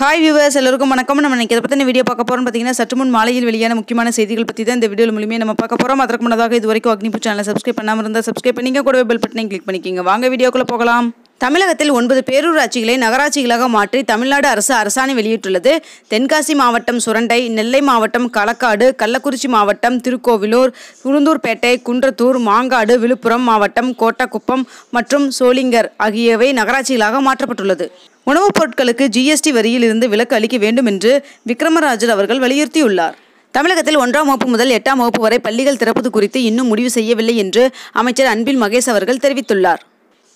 Hi viewers எல்லோருக்கும் வணக்கம். நம்ம இன்றைக்கி இதை பற்றின வீடியோ பார்க்க போகிறோம் பார்த்தீங்கன்னா சற்று முன் மாலையில் வெளியான முக்கியமான செய்திகள் பற்றி தான் இந்த வீடியோ மூலியமே நம்ம பார்க்க போகிறோம் அதற்கு முன்னதாக இது வரைக்கும் அக்னிபூ சேனலை சப்ஸ்கிரைப் பண்ணாமல் இருந்தால் சப்ஸ்கிரைப் பண்ணிங்க கூடவே பெல் பட்டனை கிளிக் பண்ணிக்கிங்க. வாங்க வீடியோக்குள்ளே போகலாம். தமிழகத்தில் ஒன்பது பேரூராட்சிகளை நகராட்சிகளாக மாற்றி தமிழ்நாடு அரசு அரசாணை வெளியிட்டுள்ளது. தென்காசி மாவட்டம் சுரண்டை நெல்லை மாவட்டம் களக்காடு கள்ளக்குறிச்சி மாவட்டம் திருக்கோவிலூர் உளுந்தூர்பேட்டை குன்றத்தூர் மாங்காடு விழுப்புரம் மாவட்டம் கோட்டக்குப்பம் மற்றும் சோளிங்கர் ஆகியவை நகராட்சிகளாக மாற்றப்பட்டுள்ளது. உணவுப் பொருட்களுக்கு ஜிஎஸ்டி வரியில் இருந்து விலக்கு அளிக்க வேண்டும் என்று விக்ரமராஜர் அவர்கள் வலியுறுத்தியுள்ளார். தமிழகத்தில் ஒன்றாம் வகுப்பு முதல் எட்டாம் வகுப்பு வரை பள்ளிகள் திறப்பது குறித்து இன்னும் முடிவு செய்யவில்லை என்று அமைச்சர் அன்பில் மகேஷ் அவர்கள் தெரிவித்துள்ளார்.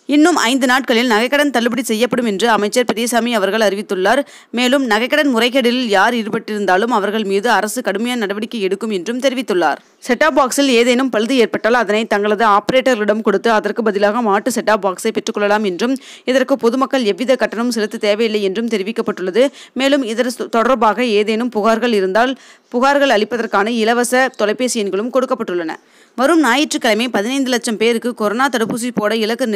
இன்னும் ஐந்து நாட்களில் நகைக்கடன் தள்ளுபடி செய்யப்படும் என்று அமைச்சர் பெரியசாமி அவர்கள் அறிவித்துள்ளார். மேலும் நகைக்கடன் முறைகேடில் யார் ஈடுபட்டிருந்தாலும் அவர்கள் மீது அரசு கடுமையான நடவடிக்கை எடுக்கும் என்றும் தெரிவித்துள்ளார். செட்டாப் பாக்ஸில் ஏதேனும் பழுது ஏற்பட்டால் அதனை தங்களது ஆபரேட்டர்களிடம் கொடுத்து அதற்கு பதிலாக மாட்டு செட்டாப் பாக்ஸை பெற்றுக்கொள்ளலாம் என்றும் இதற்கு பொதுமக்கள் எவ்வித கட்டணம் செலுத்த தேவையில்லை என்றும் தெரிவிக்கப்பட்டுள்ளது. மேலும் இதர் தொடர்பாக ஏதேனும் புகார்கள் இருந்தால் புகார்கள் அளிப்பதற்கான இலவச தொலைபேசி எண்களும் கொடுக்கப்பட்டுள்ளன. வரும் ஞாயிற்றுக்கிழமை பதினைந்து லட்சம் பேருக்கு கொரோனா தடுப்பூசி போட இலக்கு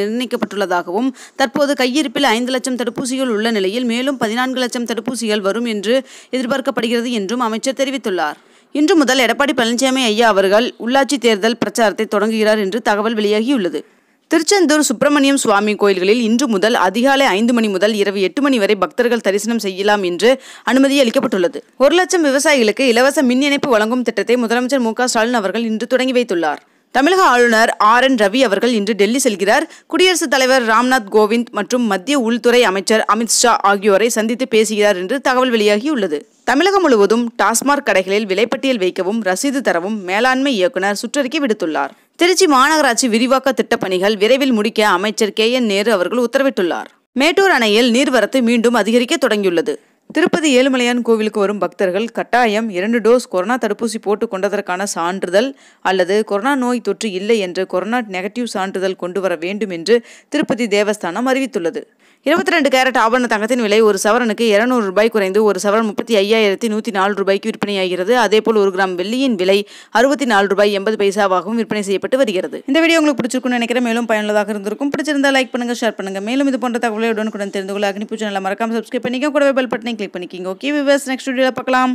நிர்ணயிக்கப்பட்டுள்ளதாகவும் தற்போது கையிருப்பில் ஐந்து லட்சம் தடுப்பூசிகள் உள்ள நிலையில் மேலும் பதினான்கு லட்சம் தடுப்பூசிகள் வரும் என்று எதிர்பார்க்கப்படுகிறது என்றும் அமைச்சர் தெரிவித்துள்ளார். இன்று முதல் எடப்பாடி பழனிசாமி ஐயா அவர்கள் உள்ளாட்சி தேர்தல் பிரச்சாரத்தை தொடங்குகிறார் என்று தகவல் வெளியாகியுள்ளது. திருச்செந்தூர் சுப்பிரமணியம் சுவாமி கோயில்களில் இன்று முதல் அதிகாலை ஐந்து மணி முதல் இரவு எட்டு மணி வரை பக்தர்கள் தரிசனம் செய்யலாம் என்று அனுமதி அளிக்கப்பட்டுள்ளது. ஒரு லட்சம் விவசாயிகளுக்கு இலவச மின் இணைப்பு வழங்கும் திட்டத்தை முதலமைச்சர் மு ஸ்டாலின் அவர்கள் இன்று தொடங்கி வைத்துள்ளார். தமிழக ஆளுநர் ஆர் என் ரவி அவர்கள் இன்று டெல்லி செல்கிறார். குடியரசுத் தலைவர் ராம்நாத் கோவிந்த் மற்றும் மத்திய உள்துறை அமைச்சர் அமித்ஷா ஆகியோரை சந்தித்து பேசுகிறார் என்று தகவல் வெளியாகியுள்ளது. தமிழகம் முழுவதும் டாஸ்மாக் கடைகளில் விலைப்பட்டியல் வைக்கவும் ரசீது தரவும் மேலாண்மை இயக்குநர் சுற்றறிக்கை விடுத்துள்ளார். திருச்சி மாநகராட்சி விரிவாக்க திட்டப்பணிகள் விரைவில் முடிக்க அமைச்சர் கே என் நேரு அவர்கள் உத்தரவிட்டுள்ளார். மேட்டூர் அணையில் நீர்வரத்து மீண்டும் அதிகரிக்க தொடங்கியுள்ளது. திருப்பதி ஏழுமலையான் கோவிலுக்கு வரும் பக்தர்கள் கட்டாயம் இரண்டு டோஸ் கொரோனா தடுப்பூசி போட்டு கொண்டதற்கான சான்றிதழ் அல்லது கொரோனா நோய் தொற்று இல்லை என்று கொரோனா நெகட்டிவ் சான்றிதழ் கொண்டு வர வேண்டும் என்று திருப்பதி தேவஸ்தானம் அறிவித்துள்ளது. இருபத்தி ரெண்டு கேரட் ஆபரண தங்கத்தின் விலை ஒரு சவரனுக்கு இருநூறு ரூபாய் குறைந்து ஒரு சவரன் முப்பத்தி ஐயாயிரத்தி நூற்றி நாலு ரூபாய்க்கு விற்பனையாகிறது. அதேபோல் ஒரு கிராம் வெள்ளியின் விலை அறுபத்தி நாலு ரூபாய் எண்பது பைசாவாகவும் விற்பனை செய்யப்பட்டு வருகிறது. இந்த வீடியோ உங்களுக்கு பிடிச்சிருக்கும்னு நினைக்கிறேன். மேலும் பயனுள்ளதாக இருந்திருக்கும். பிடிச்சிருந்தா லைக் பண்ணுங்க ஷேர் பண்ணுங்க. மேலும் இது போன்ற தகவலை உடனுக்குடன் தெரிந்து கொள்ள அக்னி பூஜை நல்லா மறக்காம சப்ஸ்கிரைப் பண்ணிக்க கூடவே பெல் பட்டனை கிளிக் பண்ணிக்கிங்க. ஓகே விவர்ஸ் நெக்ஸ்ட் வீடியோவில் பார்க்கலாம்.